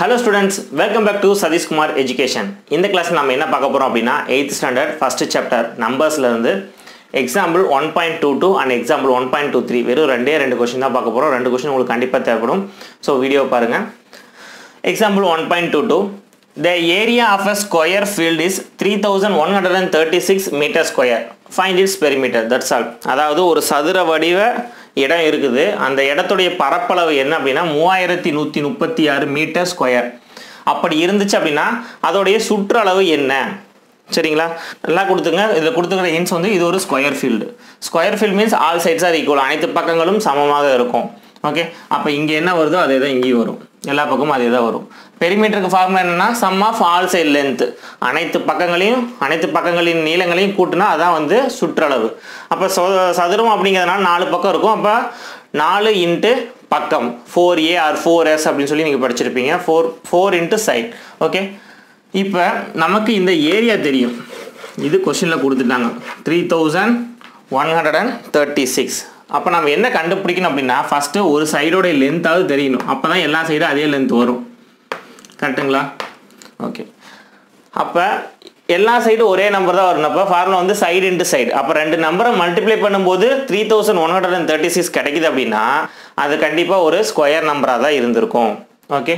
Hello students welcome back to Sathishkumar education இந்த class நம்ம என்ன பார்க்க போகிறோம் அப்படின்னா eighth standard first chapter நம்பர்ஸ்லேருந்து example one point two two and example one point two three வெறும் ரெண்டே ரெண்டு கொஷின் தான் பார்க்க போகிறோம் ரெண்டு கொஷின் உங்களுக்கு கண்டிப்பாக தேவைப்படும். ஸோ வீடியோ பாருங்கள் example one point two two the area of a square field is three thousand one hundred and thirty six metre square find its perimeter that's all அதாவது ஒரு சதுர வடிவ இடம் இருக்குது. அந்த இடத்துடைய பரப்பளவு என்ன அப்படின்னா மூவாயிரத்தி நூற்றி முப்பத்தி ஆறு மீட்டர் ஸ்கொயர். அப்படி இருந்துச்சு அப்படின்னா அதோடைய சுற்றளவு என்ன? சரிங்களா? நல்லா கொடுத்துங்க. இதில் கொடுத்துக்கிற ஹின்ஸ் வந்து இது ஒரு square field square field means all sides are equal அனைத்து பக்கங்களும் சமமாக இருக்கும். ஓகே அப்போ இங்கே என்ன வருதோ அதே தான் இங்கேயும் வரும். எல்லா பக்கமும் அதே தான் வரும். பெரிமீட்டருக்கு ஃபார்முலா என்னென்னா sum of all side length அனைத்து பக்கங்களையும் அனைத்து பக்கங்களின் நீளங்களையும் கூட்டினா அதான் வந்து சுற்றளவு. அப்போ சதுரம் அப்படிங்கிறதுனால நாலு பக்கம் இருக்கும். அப்போ நாலு இன்ட்டு பக்கம். Four a or four s அப்படின்னு சொல்லி நீங்கள் படிச்சிருப்பீங்க. Four four into side okay இப்போ நமக்கு இந்த ஏரியா தெரியும். இது கொஷினில் கொடுத்துட்டாங்க. Three thousand one hundred and thirty six அப்போ நம்ம என்ன கண்டுபிடிக்கணும் அப்படின்னா ஃபஸ்ட்டு ஒரு சைடோடைய லென்த்தாவது தெரியணும். அப்போ தான் எல்லா சைடும் அதே லென்த் வரும். கரெக்டுங்களா ஓகே அப்போ எல்லா சைடும் ஒரே நம்பர் தான் வரணும். அப்போ ஃபார்முலா வந்து சைடு இன்ட்டு சைடு அப்போ ரெண்டு நம்பரை மல்டிப்ளை பண்ணும்போது three thousand one hundred and thirty six கிடைக்குது அப்படின்னா அது கண்டிப்பாக ஒரு ஸ்கொயர் நம்பராக தான் இருந்திருக்கும். ஓகே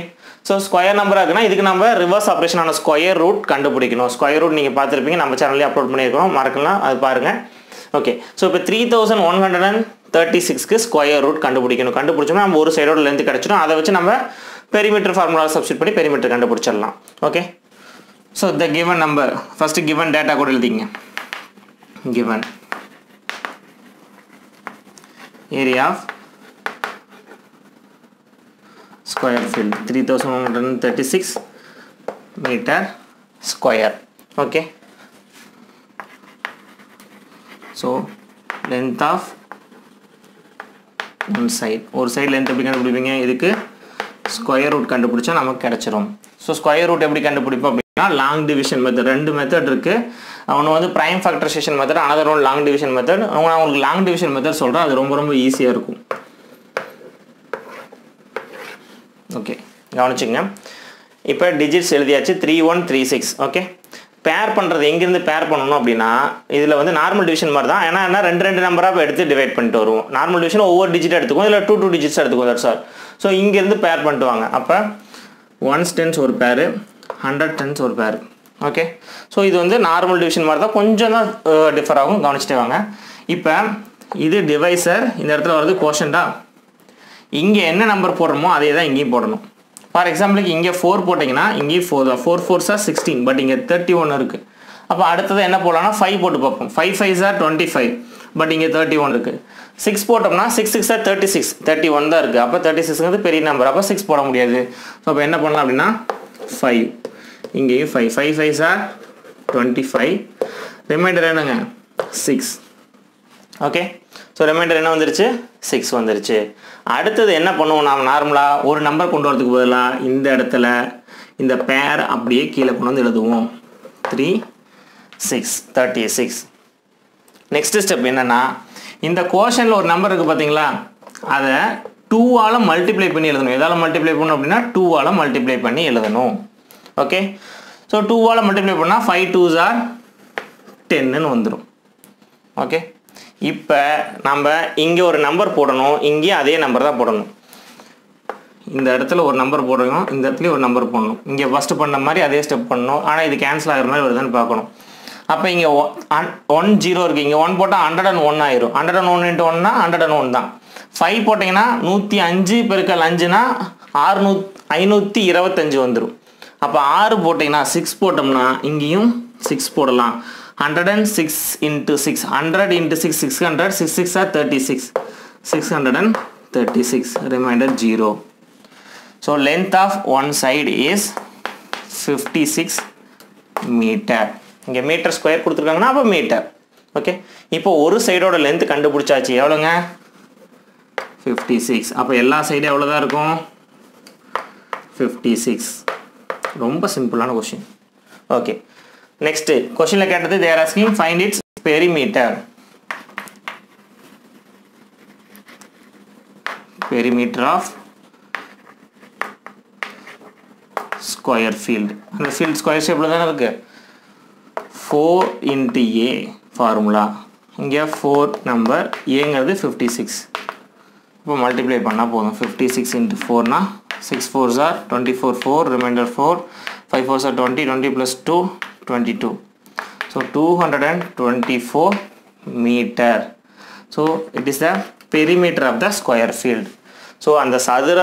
ஸோ ஸ்கொயர் நம்பராக இருக்குன்னா இதுக்கு நம்ம ரிவர்ஸ் ஆப்ரேஷனான ஸ்கொயர் ரூட் கண்டுபிடிக்கணும். ஸ்கொயர் ரூட் நீங்கள் பார்த்துருப்பீங்க நம்ம சேனல்லேயே அப்லோட் பண்ணியிருக்கோம். மறக்கலாம் அது பாருங்கள் ஓகே ஸோ இப்போ three thousand one hundred and thirty சிக்ஸ்க்கு square root கண்டுபிடிக்கணும். கண்டுபிடிச்சோம்னா நம்ம ஒரு சைடோட லென்த் கிடச்சிடும். அதை வச்சு நம்ம பெரிமீட்டர் ஃபார்முலா சப்ஸ்டியூட் பண்ணி பெரிமீட்டர் கண்டுபிடிச்சிடலாம். Okay so the given number first given data கூட எழுதிங்க. Given area of square field three thousand one hundred thirty six metre square okay so length of one side ஒரு side length எப்படி கண்டுபிடிப்பீங்க? இதுக்கு square root கண்டுபிடிச்சா நமக்கு கிடச்சிரும். So square root எப்படி கண்டுபிடிப்போம் அப்படின்னா லாங் டிவிஷன் மெத்தட் ரெண்டு மெத்தட் இருக்குது ஒன்று வந்து prime factorisation method another one long division method நான் உங்களுக்கு லாங் டிவிஷன் மெத்தட் சொல்கிறேன் அது ரொம்ப ரொம்ப ஈஸியாக இருக்கும். ஓகே கவனிச்சுங்க இப்போ டிஜிட்ஸ் எழுதியாச்சு. Three one three six okay pair பண்ணுறது எங்கேருந்து பேர் பண்ணணும் அப்படின்னா இதில் வந்து நார்மல் டிவிஷன் மாதிரி தான் ஏன்னா என்ன ரெண்டு ரெண்டு நம்பராக எடுத்து டிவைட் பண்ணிட்டு வருவோம். நார்மல் டிவிஷன் ஒவ்வொரு டிஜிட் எடுத்துக்கும் இல்லை டூ டூ டிஜிட்ஸ் எடுத்துக்கும் தட் சார் ஸோ இங்கேருந்து பேர் பண்ணிட்டு வாங்க. அப்போ ஒன்ஸ் டென்ஸ் ஒரு பேர் ஹண்ட்ரட் டென்ஸ் ஒரு பேர் ஓகே ஸோ இது வந்து நார்மல் டிவிஷன் மாதிரி தான் கொஞ்சம் தான் டிஃபர் ஆகும். கவனிச்சுட்டு வாங்க. இப்போ இது டிவைசர் இந்த இடத்துல வருது கோஷன்டா இங்கே என்ன நம்பர் போடுறோமோ அதே தான் இங்கேயும் போடணும். ஃபார் எக்ஸாம்பிளுக்கு இங்கே ஃபோர் போட்டிங்கன்னா இங்கேயும் ஃபோர் தான். Four four sir sixteen but இங்கே தேர்ட்டி ஒன் இருக்குது அப்போ அடுத்தது என்ன போடலாம்னா ஃபைவ் போட்டு பார்ப்போம். Five five sir twenty five but இங்கே தேர்ட்டி ஒன் இருக்குது சிக்ஸ் போட்டோம்னா six six sir thirty six thirty one தான் இருக்குது அப்போ தேர்ட்டி சிக்ஸ்ங்கிறது பெரிய நம்பர் அப்போ சிக்ஸ் போட முடியாது. ஸோ அப்போ என்ன பண்ணலாம் அப்படின்னா ஃபைவ் இங்கேயும் five five five sir twenty five reminder என்னங்க? சிக்ஸ் ஓகே ஸோ ரிமைண்டர் என்ன வந்துருச்சு? சிக்ஸ் வந்துருச்சு. அடுத்தது என்ன பண்ணுவோம் நாம் நார்மலாக ஒரு நம்பர் கொண்டு வரதுக்கு பதிலாக இந்த இடத்துல இந்த பேர் அப்படியே கீழே கொண்டு வந்து எழுதுவோம். Three six thirty six next step என்னென்னா இந்த கோஷனில் ஒரு நம்பர் இருக்குது பார்த்தீங்களா அதை டூவால் மல்டிப்ளை பண்ணி எழுதணும். எதால் மல்டிப்ளை பண்ணணும் அப்படின்னா டூவால் மல்டிப்ளை பண்ணி எழுதணும். ஓகே ஸோ டூவால் மல்டிப்ளை பண்ணால் ஃபைவ் டூஸ் ஆர் டென்னு வந்துடும் ஓகே இப்போ நம்ம இங்கே ஒரு நம்பர் போடணும் இங்கேயும் அதே நம்பர் தான் போடணும். இந்த இடத்துல ஒரு நம்பர் போடணும் இந்த இடத்துலையும் ஒரு நம்பர் போடணும். இங்கே ஃபஸ்ட்டு பண்ண மாதிரி அதே ஸ்டெப் பண்ணணும். ஆனால் இது கேன்சல் ஆகிற மாதிரி வருதுன்னு பார்க்கணும். அப்போ இங்கே ஒன் ஜீரோ இருக்குது இங்கே ஒன் போட்டால் ஹண்ட்ரட் அண்ட் ஒன் ஆயிரும். ஹண்ட்ரட் அண்ட் ஒன் இன்ட்டு ஒன்னா ஹண்ட்ரட் அண்ட் ஒன் தான். ஃபைவ் போட்டிங்கன்னா நூற்றி அஞ்சு பெருக்கல் அஞ்சுனா ஆறுநூ ஐநூற்றி இருபத்தஞ்சு வந்துடும் அப்போ ஆறு போட்டிங்கன்னா சிக்ஸ் போட்டோம்னா இங்கேயும் சிக்ஸ் போடலாம். Hundred and six into six hundred into six six hundred six six are thirty six six hundred and thirty six reminder zero so length of one side is fifty six metre இங்கே metre square கொடுத்துருக்காங்கன்னா அப்போ metre okay இப்போ ஒரு சைடோட length கண்டுபிடிச்சாச்சு எவ்வளோங்க? Fifty six அப்போ எல்லா சைடும் எவ்வளோ தான் இருக்கும்? ஃபிஃப்டி சிக்ஸ் ரொம்ப சிம்பிளான கொஷின் ஓகே நெக்ஸ்ட் கொஸ்டின்ல கேட்டது they're asking find its perimeter perimeter of square field அந்த ஃபீல்டு ஸ்கொயர் ஷேப்பில் தானே இருக்குது ஃபோர் இன்ட்டு ஏ ஃபார்முலா இங்கே ஃபோர் நம்பர் ஏங்கிறது ஃபிஃப்டி சிக்ஸ் இப்போ மல்டிப்ளை பண்ணால் போதும். ஃபிஃப்டி சிக்ஸ் இன்ட்டு ஃபோர்னா six four sir twenty four four reminder four five four sir twenty twenty plus two twenty two so two hundred and twenty four metre so it is the perimeter of the square so அந்த சதுர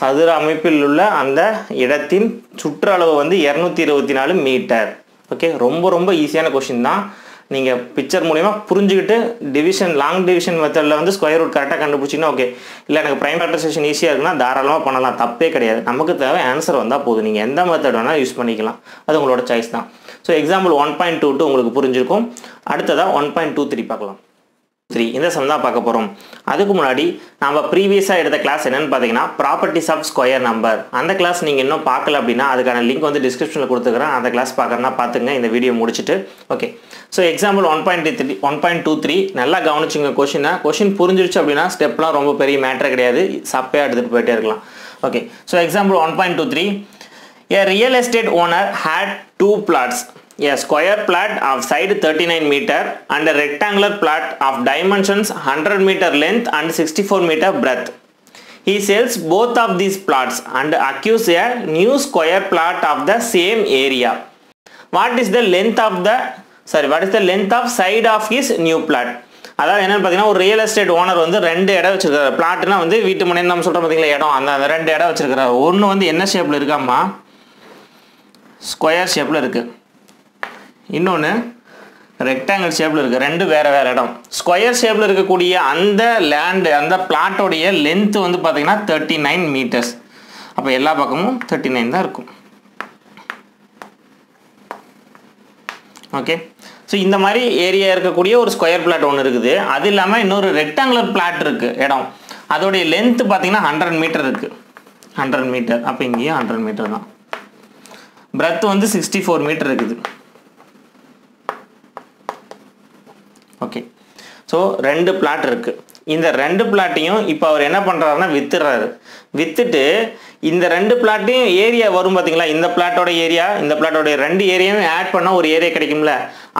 சதுர அமைப்பில் உள்ள அந்த இடத்தின் சுற்றளவு வந்து இரநூத்தி இருபத்தி நாலு மீட்டர் ஓகே ரொம்ப ரொம்ப ஈஸியான கொஷின் தான். நீங்கள் பிக்சர் மூலிமா புரிஞ்சுக்கிட்டு டிவிஷன் லாங் டிவிஷன் மெத்தடில் வந்து ஸ்கொயர் ரூட் கரெக்டாக கண்டுபிடிச்சிங்கன்னா ஓகே இல்லை எனக்கு ப்ரைம் ஃபேக்டரைசேஷன் ஈஸியாக இருக்குன்னா தாராளமாக பண்ணலாம். தப்பே கிடையாது. நமக்கு தேவை ஆன்சர் வந்தால் போதும். நீங்கள் எந்த மெத்தட் வேணால் யூஸ் பண்ணிக்கலாம். அது உங்களோட சாய்ஸ் தான். So example one point two two உங்களுக்கு புரிஞ்சிருக்கும். அடுத்ததாக ஒன் பாயிண்ட் டூ த்ரீ பார்க்கலாம். த்ரீ இந்த சம் தான் பார்க்க போகிறோம் அதுக்கு முன்னாடி நம்ம ப்ரீவியஸாக எடுத்த கிளாஸ் என்னென்னு பார்த்தீங்கன்னா ப்ராப்பர்ட்டிஸ் ஆஃப் ஸ்கொயர் நம்பர் அந்த கிளாஸ் நீங்கள் இன்னும் பார்க்கல அப்படின்னா அதுக்கான லிங்க் வந்து டிஸ்கிரிப்ஷனில் கொடுத்துக்கிறேன். அந்த கிளாஸ் பார்க்கறனா பார்த்துங்க. இந்த வீடியோ முடிச்சுட்டு okay so example one point three one point two three நல்லா கவனிச்சுங்க கொஷினை கொஷின் புரிஞ்சிருச்சு அப்படின்னா ஸ்டெப்லாம் ரொம்ப பெரிய மேட்டர் கிடையாது. சப்பையாக எடுத்துகிட்டு போயிட்டே இருக்கலாம். Okay so example one point two three a real estate owner had two plots a square plot of side 39 meter and a rectangular plot of dimensions 100 meter length and 64 meter breadth. He sells both of these plots and acquires a new square plot of the same area. What is the length of the sorry what is the length of side of his new plot? அதாவது என்னன்னு பார்த்தீங்கன்னா ஒரு real estate owner வந்து ரெண்டு இடம் வச்சிருக்காரு பிளாட்னா வந்து வீட்டு முன்னே நம்ம சொல்கிறோம் பார்த்தீங்களா இடம் அந்த அந்த ரெண்டு இடம் வச்சிருக்காரு ஒன்று வந்து என்ன ஷேப்பில் இருக்காம்மா ஸ்கொயர் ஷேப்பில் இருக்குது இன்னொன்று ரெக்டாங்கிள் ஷேப்பில் இருக்குது ரெண்டு வேறு வேறு இடம். ஸ்கொயர் ஷேப்பில் இருக்கக்கூடிய அந்த லேண்டு அந்த பிளாட்டோடைய லென்த்து வந்து பார்த்தீங்கன்னா தேர்ட்டி நைன் மீட்டர்ஸ் அப்போ எல்லா பக்கமும் தேர்ட்டி நைன் தான் இருக்கும். ஓகே ஸோ இந்த மாதிரி ஏரியா இருக்கக்கூடிய ஒரு ஸ்கொயர் பிளாட் ஒன்று இருக்குது. அது இல்லாமல் இன்னொரு ரெக்டாங்குலர் பிளாட் இருக்குது இடம். அதோடைய லென்த்து பார்த்தீங்கன்னா ஹண்ட்ரட் மீட்டர் இருக்குது ஹண்ட்ரட் மீட்டர் அப்போ இங்கேயும் ஹண்ட்ரட் மீட்டர் தான். பிரெத் வந்து சிக்ஸ்டி ஃபோர் மீட்டர் இருக்குது. ஓகே ஸோ ரெண்டு பிளாட் இருக்குது இந்த ரெண்டு பிளாட்டையும் இப்போ அவர் என்ன பண்ணுறாருன்னா வித்துறாரு. வித்துட்டு இந்த ரெண்டு பிளாட்டையும் ஏரியா வரும் பார்த்தீங்களா இந்த பிளாட்டோட ஏரியா இந்த பிளாட்டோட ரெண்டு ஏரியாவும் ஆட் பண்ணால் ஒரு ஏரியா கிடைக்கும்ல?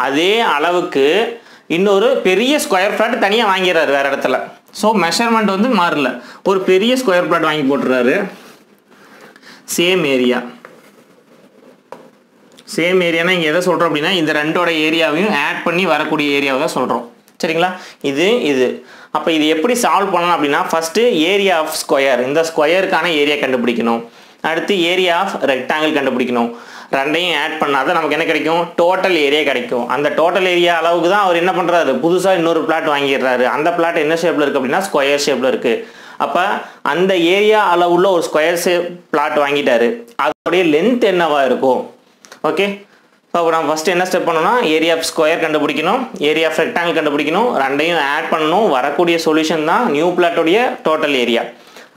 அதே அளவுக்கு இன்னொரு பெரிய ஸ்கொயர் பிளாட் தனியாக வாங்கிடுறாரு வேறு இடத்துல. ஸோ மெஷர்மெண்ட் வந்து மாறல. ஒரு பெரிய ஸ்கொயர் பிளாட் வாங்கி போட்டுறாரு. சேம் ஏரியா சேம் ஏரியானா இங்கே எதை சொல்கிறோம் அப்படின்னா இந்த ரெண்டோட ஏரியாவையும் ஆட் பண்ணி வரக்கூடிய ஏரியாவை தான் சொல்கிறோம் சரிங்களா? இது இது. அப்போ இது எப்படி சால்வ் பண்ணலாம் அப்படின்னா ஃபஸ்ட்டு ஏரியா ஆஃப் ஸ்கொயர் இந்த ஸ்கொயருக்கான ஏரியா கண்டுபிடிக்கணும். அடுத்து ஏரியா ஆஃப் ரெக்டாங்கிள் கண்டுபிடிக்கணும். ரெண்டையும் ஆட் பண்ணாதான் நமக்கு என்ன கிடைக்கும்? டோட்டல் ஏரியா கிடைக்கும். அந்த டோட்டல் ஏரியா அளவுக்கு தான் அவர் என்ன பண்ணுறாரு புதுசாக இன்னொரு பிளாட் வாங்கிடுறாரு. அந்த பிளாட் என்ன ஷேப்பில் இருக்குது அப்படின்னா ஸ்கொயர் ஷேப்பில் இருக்குது அப்போ அந்த ஏரியா அளவுள்ள ஒரு ஸ்கொயர் ஷேப் பிளாட் வாங்கிட்டாரு. அதோடைய லென்த் என்னவா இருக்கும்? ஓகே ஸோ அப்போ நம்ம ஃபஸ்ட்டு என்ன ஸ்டெப் பண்ணணும்னா ஏரியா ஆஃப் ஸ்கொயர் கண்டுபிடிக்கணும். ஏரியா ஆஃப் ரெக்டாங்கிள் கண்டுபிடிக்கணும். ரெண்டையும் ஆட் பண்ணணும். வரக்கூடிய சொல்யூஷன் தான் நியூ பிளாட்டோடைய டோட்டல் ஏரியா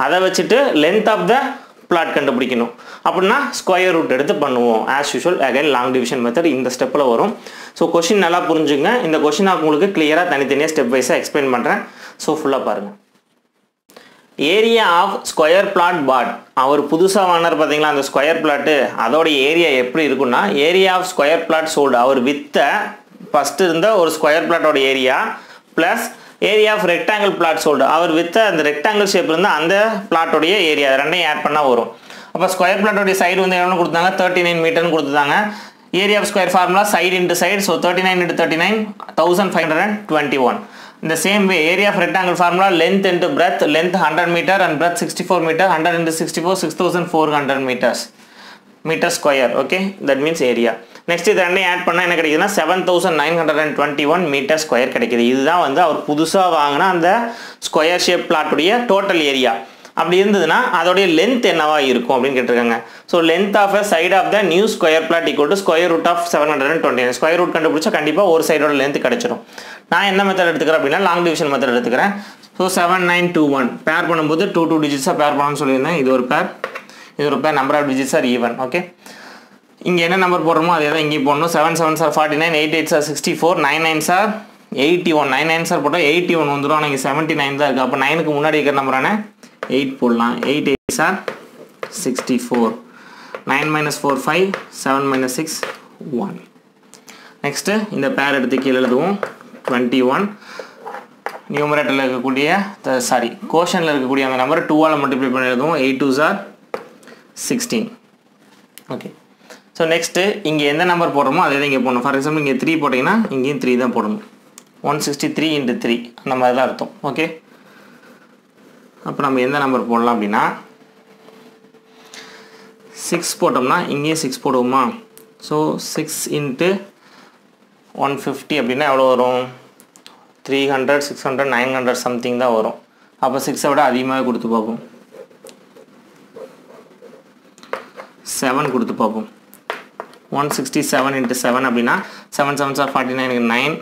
அதை வச்சுட்டு லென்த் ஆஃப் த பிளாட் கண்டுபிடிக்கணும். அப்படின்னா ஸ்கொயர் ரூட் எடுத்து பண்ணுவோம். As usual again long division method இந்த ஸ்டெப்பில் வரும். ஸோ கொஷின் நல்லா புரிஞ்சுங்க. இந்த கொஷின் நான் உங்களுக்கு கிளியராக தனித்தனியாக ஸ்டெப் வைஸாக எக்ஸ்பிளைன் பண்ணுறேன் ஸோ ஃபுல்லாக பாருங்கள் area of square plot bought அவர் புதுசாக வாங்கினார் பார்த்தீங்களா? அந்த ஸ்கொயர் பிளாட்டு அதோட ஏரியா எப்படி இருக்குன்னா area of square plot sold அவர் வித்த ஃபஸ்ட்டு இருந்த ஒரு square பிளாட்டோட area plus area of rectangle plot sold அவர் வித்த அந்த ரெக்டாங்கிள் ஷேப் இருந்தால் அந்த பிளாட்டோடைய ஏரியா ரெண்டையும் ஆட் பண்ணால் வரும். அப்போ ஸ்கொயர் பிளாட்டோடைய சைடு வந்து எவ்வளோ கொடுத்தாங்க? தேர்ட்டி நைன் மீட்டர்னு கொடுத்துருந்தாங்க area of square formula side into side so thirty nine into thirty nine thousand five hundred and twenty one இந்த same way area of rectangle formula length into breadth length hundred metre and breadth sixty four metre hundred into sixty four six thousand four hundred metres metre square okay that means area next இது ரெண்டையும் add பண்ணால் என்ன கிடைக்குதுன்னா seven thousand nine hundred and twenty one metre square கிடைக்குது. இதுதான் வந்து அவர் புதுசாக வாங்கின அந்த ஸ்கொயர் ஷேப் பிளாட்டுடைய டோட்டல் ஏரியா அப்படி இருந்ததுன்னா அதோடைய லென்த் என்னவா இருக்கும் அப்படின்னு கேட்டிருக்காங்க. So length of a side of the new square plot equal to square root of seven hundred and twenty square root கண்டுபிடிச்சா கண்டிப்பாக ஒரு சைடோட லென்த் கிடச்சிடும் நான் என்ன மெத்தட் எடுத்துக்கிறேன் அப்படின்னா லாங் டிவிஷன் மெத்தட் எடுத்துக்கிறேன். So seven nine two one pair பண்ணும்போது டூ டூ டிஜிட்ஸாக பேர் பண்ணணும்னு சொல்லியிருந்தேன். இது ஒரு பேர் இது ஒரு pair number of digits are even okay இங்கே என்ன நம்பர் போடுறோமோ அதே தான் இங்கேயும் போடணும். Seven seven sir forty nine eight eight சார் sixty four nine nine sir eighty one nine nine சார் போட்டால் எயிட்டி ஒன் வந்துடும் ஆனால் இங்கே செவன்ட்டி நைன் தான் இருக்குது அப்போ நைனுக்கு முன்னாடி இருக்கிற நம்பரான எயிட் போடலாம். Eight eight sir sixty four nine minus four five seven minus six one next இந்த பேர் எடுத்து கீழே எழுதுவோம். டுவெண்ட்டி ஒன் நியூமரேட்டரில் இருக்கக்கூடிய சாரி கோஷனில் இருக்கக்கூடிய அந்த நம்பரை டூவால் மல்டிப்ளை பண்ணி எழுதுவோம். எயிட் டூ சார் சிக்ஸ்டீன் ஓகே ஸோ நெக்ஸ்ட்டு இங்கே எந்த நம்பர் போடுறோமோ அதே தான் இங்கே போடணும். ஃபார் எக்ஸாம்பிள் இங்கே த்ரீ போட்டிங்கன்னா இங்கேயும் த்ரீ தான் போடணும். One sixty three into three அந்த மாதிரி தான் அர்த்தம். ஓகே அப்போ நம்ம எந்த நம்பர் போடலாம் அப்படின்னா சிக்ஸ் போட்டோம்னா இங்கேயே சிக்ஸ் போடுவோமா? So six into one fifty அப்படின்னா எவ்வளோ வரும்? Three hundred six hundred nine hundred something தான் வரும். அப்போ சிக்ஸை விட அதிகமாகவே கொடுத்து பார்ப்போம். செவன் கொடுத்து பார்ப்போம். One sixty seven into seven அப்படின்னா செவன் செவன் சார் ஃபார்ட்டி நைனுக்கு நைன்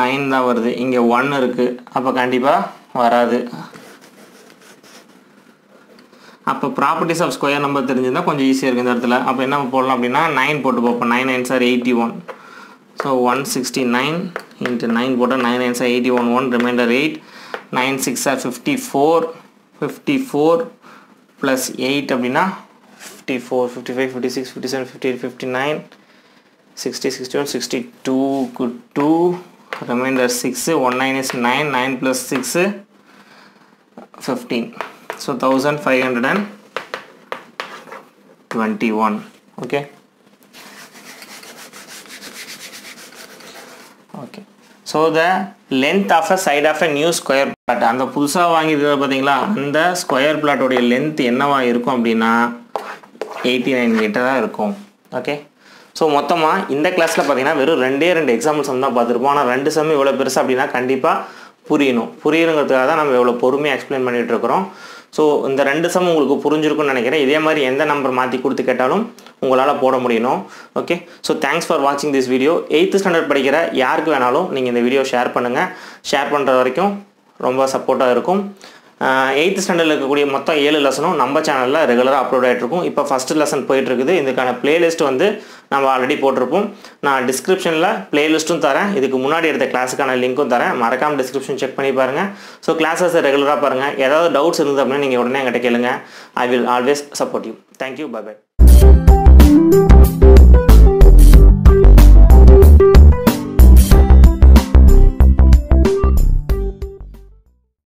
நைன் தான் வருது. இங்கே ஒன் இருக்குது அப்போ கண்டிப்பாக வராது. அப்போ ப்ராப்பர்ட்டிஸ் ஆஃப் ஸ்கொயர் நம்பர் தெரிஞ்சிருந்தால் கொஞ்சம் ஈஸியாக இருக்குது இந்த இடத்துல. அப்போ என்ன போடலாம் அப்படின்னா நைன் போட்டு பார்ப்போம். Nine nine sir eighty one so one sixty nine into nine போட்டால் nine nine sir eighty one one reminder eight nine six sir fifty four fifty four plus eight அப்படின்னா fifty four fifty five fifty six fifty seven fifty eight fifty nine sixty sixty one sixty டூக்கு two reminder six one nine is nine nine plus six fifteen so thousand five hundred and twenty one okay okay so the length of a side of a new square plot அந்த புதுசாக வாங்கியிருக்கிறது பார்த்தீங்களா? அந்த square பிளாட்டோடைய length என்னவா இருக்கும் அப்படின்னா eighty nine மீட்டராக இருக்கும். Okay so மொத்தமாக இந்த கிளாஸில் பார்த்தீங்கன்னா வெறும் ரெண்டே ரெண்டு எக்ஸாம்பிள்ஸ் சம் தான் பார்த்துருப்போம். ஆனால் ரெண்டு சம் இவ்வளோ பெருசு அப்படின்னா கண்டிப்பாக புரியணும். புரியணுங்கிறதுக்காக தான் நம்ம எவ்வளோ பொறுமையாக எக்ஸ்பிளைன் பண்ணிகிட்டு இருக்கிறோம். ஸோ இந்த ரெண்டு சம் உங்களுக்கு புரிஞ்சிருக்கும்னு நினைக்கிறேன். இதே மாதிரி எந்த நம்பர் மாற்றி கொடுத்து கேட்டாலும் உங்களால் போட முடியணும். ஓகே ஸோ தேங்க்ஸ் ஃபார் வாட்சிங் திஸ் வீடியோ எயித்து ஸ்டாண்டர்ட் படிக்கிற யாருக்கு வேணாலும் நீங்கள் இந்த வீடியோ ஷேர் பண்ணுங்கள் ஷேர் பண்ணுற வரைக்கும் ரொம்ப சப்போர்ட்டாக இருக்கும். எயித்து ஸ்டாண்டர்டில் இருக்கக்கூடிய மொத்தம் ஏழு லெசனும் நம்ம சேனலில் ரெகுலராக அப்லோட் ஆகிட்ருக்கும் இப்போ ஃபஸ்ட்டு லெசன் போயிட்டுருக்குது. இதுக்கான பிளேலிஸ்ட் வந்து நம்ம ஆல்ரெடி போட்டிருப்போம். நான் டிஸ்கிரிப்ஷனில் பிளேலிஸ்ட்டும் தரேன். இதுக்கு முன்னாடி எடுத்த கிளாஸுக்கான லிங்க்கும் தரேன். மறக்காமல் டிஸ்கிரிப்ஷன் செக் பண்ணி பாருங்கள் ஸோ கிளாஸஸை ரெகுலராக பாருங்கள் ஏதாவது டவுட்ஸ் இருந்தது அப்படின்னா நீங்கள் உடனே என்கிட்ட கேளுங்க. I will always support you thank you bye bye